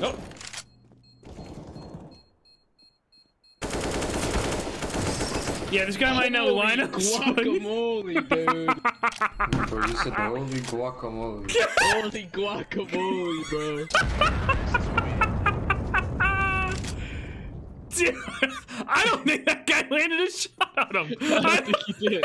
Oh. Yeah, this guy might know Holy. Guacamole, dude. Bro, you said holy guacamole. Holy guacamole, bro. Dude, I don't think that guy landed a shot on him. I think he did.